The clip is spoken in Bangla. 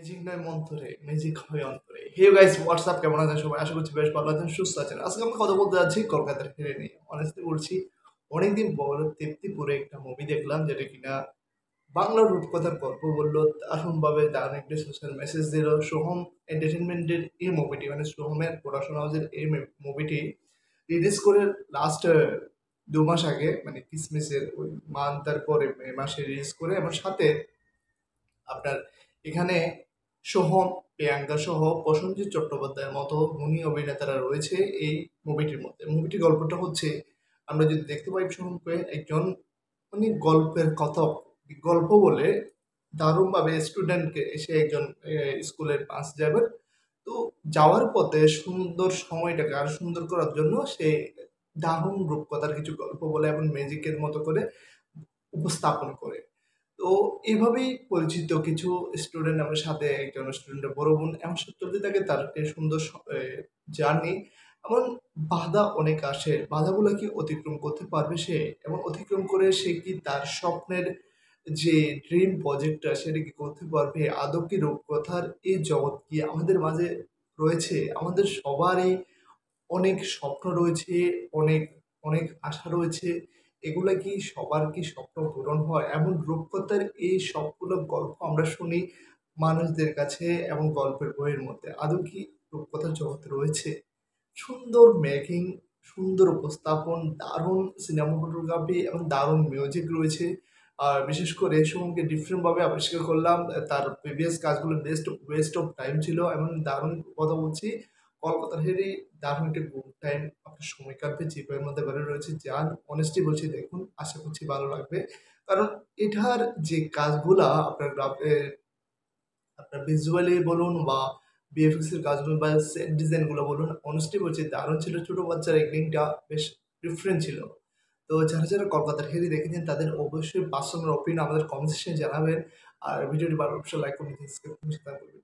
ম্যাজিক নয় মন্তরে ম্যাজিক হয় অন্তরে। হে গাইস হোয়াটসঅ্যাপ কেমন আছেন সবাই? আশা করছি বেশ ভালো আছেন, সুস্থ আছেন। আজকে আমরা কথা বলতে যাচ্ছি কলকাতার ফিরে নিয়ে। অনেস্টলি বলছি, অনেকদিন পর তৃপ্তিপুরে একটা মুভি দেখলাম যেটা কিনা বাংলা রূপকথার গল্প বলল, দারুণভাবে দারুণ একটা সোশ্যাল মেসেজ দিল। সোহম এন্টারটেনমেন্টের এই মুভিটি মানে সোহমের প্রোডাকশন হাউসের এই মুভিটি রিলিজ করে লাস্ট দু মাস আগে মানে ক্রিসমাসের ওই মান্থ পরে মে মাসে রিলিজ করে এবং সাথে আপনার এখানে সোহম প্রিয়াঙ্কা সহ প্রসেনজিৎ চট্টোপাধ্যায়ের মতো গুণী অভিনেতারা রয়েছে এই মুভিটির মধ্যে। মুভিটির গল্পটা হচ্ছে, আমরা যদি দেখতে পাই সোহমকে একজন মানে গল্পের কথক, গল্প বলে দারুণভাবে স্টুডেন্টকে এসে একজন স্কুলের পাস যাবে। তো যাওয়ার পথে সুন্দর সময়টাকে আরও সুন্দর করার জন্য সে দারুণ রূপকথার কিছু গল্প বলে এবং ম্যাজিকের মতো করে উপস্থাপন করে। তো এইভাবেই পরিচিত কিছু স্টুডেন্ট আমার সাথে, একজন স্টুডেন্টের বড় বোন, এমন চলতে থাকে তার একটি সুন্দর জার্নি, এমন বাধা অনেক আসে। বাধাগুলো কি অতিক্রম করতে পারবে সে? এবং অতিক্রম করে সে কি তার স্বপ্নের যে ড্রিম প্রজেক্টটা সেটা কি করতে পারবে? আদৌ কি রূপকথার এই জগৎ কি আমাদের মাঝে রয়েছে? আমাদের সবারই অনেক স্বপ্ন রয়েছে, অনেক অনেক আশা রয়েছে। এগুলা কি সবার কি স্বপ্ন পূরণ হয়? এমন রূপকথার এই সবগুলো গল্প আমরা শুনি মানুষদের কাছে এবং গল্পের বইয়ের মধ্যে। আদৌ কি রূপকথার জগৎ রয়েছে? সুন্দর মেকিং সুন্দর উপস্থাপন, দারুণ সিনেমাটোগ্রাফি এবং দারুণ মিউজিক রয়েছে। আর বিশেষ করে সোমকে ডিফারেন্টভাবে আবিষ্কার করলাম। তার প্রিভিয়াস কাজগুলো বেস্ট ওয়েস্ট অফ টাইম ছিল এবং দারুণ কথা বলছি। কলকাতার হেরি দারুণ একটি গুড টাইম আপনার সময় কাটবে জিপের মধ্যে বেরো রয়েছে যান অনেস্টলি বলছি দেখুন, আশা করছি ভালো লাগবে। কারণ এটার যে কাজগুলা আপনার আপনার ভিজুয়ালি বলুন বা বিএফএক্স এর কাজগুলো বা সেট ডিজাইনগুলো বলুন অনেস্টলি বলছি দারুণ ছিল, ছোটো বাচ্চার অ্যাক্টিংটা বেশ ডিফারেন্ট ছিল। তো যারা যারা কলকাতার হেরি দেখেছেন, তাদের অবশ্যই পার্সোনাল অপিনিয়ন আমাদের কমেন্ট জানাবেন। আর ভিডিওটি ভালো অবশ্যই লাইক করে সাবস্ক্রাইব করবেন।